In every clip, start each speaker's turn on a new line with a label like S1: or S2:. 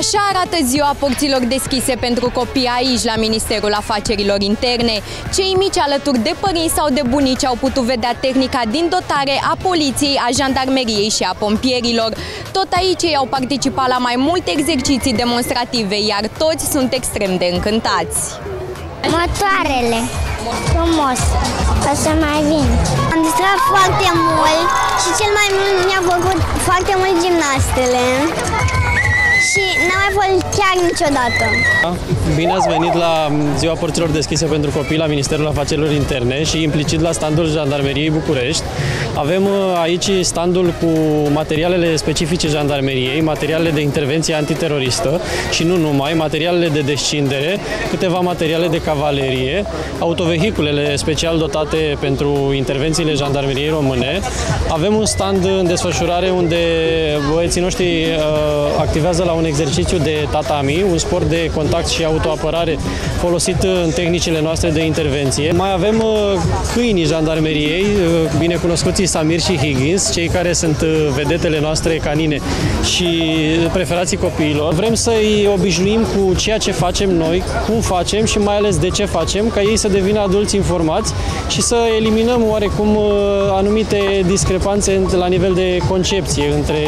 S1: Așa arată ziua porților deschise pentru copii aici, la Ministerul Afacerilor Interne. Cei mici alături de părinți sau de bunici au putut vedea tehnica din dotare a poliției, a jandarmeriei și a pompierilor. Tot aici ei au participat la mai multe exerciții demonstrative, iar toți sunt extrem de încântați.
S2: Motoarele. Frumos. O să mai vin. Am distrat foarte mult și cel mai mult mi-a făcut foarte mult gimnastele și n-am mai fost chiar niciodată.
S3: Bine ați venit la Ziua Porților Deschise pentru Copii la Ministerul Afacerilor Interne și implicit la standul Jandarmeriei București. Avem uh, aici standul cu materialele specifice jandarmeriei, materialele de intervenție antiteroristă și nu numai, materialele de descindere, câteva materiale de cavalerie, autovehiculele special dotate pentru intervențiile jandarmeriei române. Avem un stand în desfășurare unde băieții noștri uh, activează la un exercițiu de tatami, un sport de contact și autoapărare folosit în tehnicile noastre de intervenție. Mai avem uh, câinii jandarmeriei, binecunoscuții Samir și Higgins, cei care sunt uh, vedetele noastre canine și preferații copiilor. Vrem să-i obișnuim cu ceea ce facem noi, cum facem și mai ales de ce facem, ca ei să devină adulți informați și să eliminăm oarecum uh, anumite discrepanțe la nivel de concepție între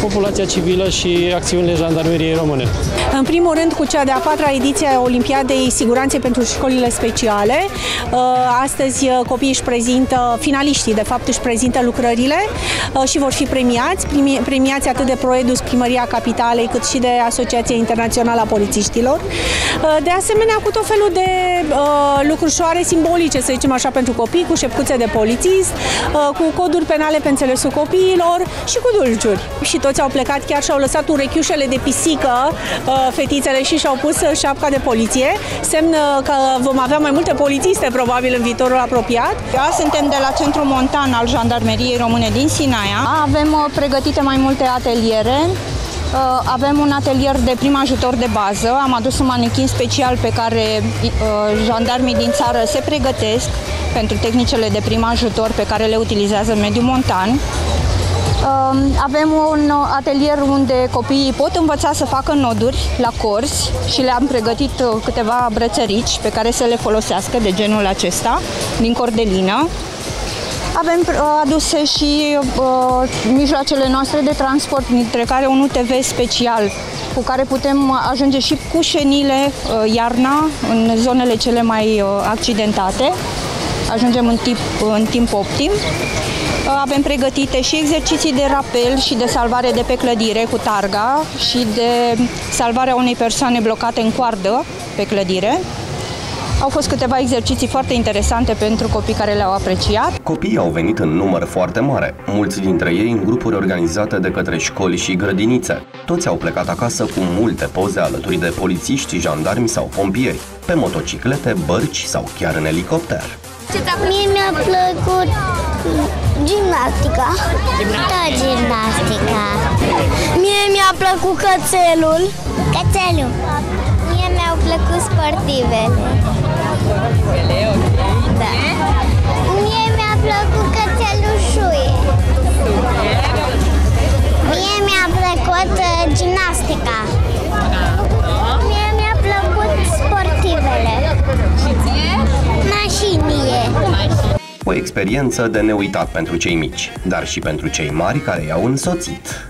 S3: populația civilă și acțiunile jandarmeriei române.
S4: În primul rând, cu cea de-a patra ediție a Olimpiadei Siguranței pentru școlile speciale, uh, astăzi copiii își prezintă, finaliștii de fapt își prezintă lucrările uh, și vor fi premiați, premiați atât de Proedus, Primăria Capitalei, cât și de Asociația Internațională a Polițiștilor. Uh, de asemenea, cu tot felul de uh, lucrușoare simbolice, să zicem așa, pentru copii, cu șepcuțe de polițist, cu coduri penale pe înțelesul copiilor și cu dulciuri. Și toți au plecat, chiar și-au lăsat urechiușele de pisică, fetițele, și și-au pus șapca de poliție, semn că vom avea mai multe polițiste, probabil, în viitorul apropiat.
S5: Da, suntem de la Centrul Montan al Jandarmeriei Române din Sinaia. Avem uh, pregătite mai multe ateliere. Uh, avem un atelier de prim ajutor de bază. Am adus un manechin special pe care uh, jandarmii din țară se pregătesc pentru tehnicile de prim ajutor pe care le utilizează în mediul montan. Avem un atelier unde copiii pot învăța să facă noduri la corzi și le-am pregătit câteva brățărici pe care să le folosească de genul acesta, din cordelină. Avem uh, aduse și uh, mijloacele noastre de transport, dintre care un UTV special cu care putem ajunge și cu șenile uh, iarna în zonele cele mai uh, accidentate. Ajungem în timp, în timp optim. Uh, avem pregătite și exerciții de rapel și de salvare de pe clădire cu targa și de salvarea unei persoane blocate în coardă pe clădire. Au fost câteva exerciții foarte interesante pentru copii care le-au apreciat.
S6: Copiii au venit în număr foarte mare, mulți dintre ei în grupuri organizate de către școli și grădinițe. Toți au plecat acasă cu multe poze alături de polițiști, jandarmi sau pompieri, pe motociclete, bărci sau chiar în elicopter.
S2: Mie mi-a plăcut gimnastica. Da, gimnastica.
S7: Mie mi-a plăcut cățelul.
S2: Cățelul. Mie mi-au plăcut sportivele. Da. Mie mi-a plăcut cățelușuie.
S6: O experiență de neuitat pentru cei mici, dar și pentru cei mari care i-au însoțit.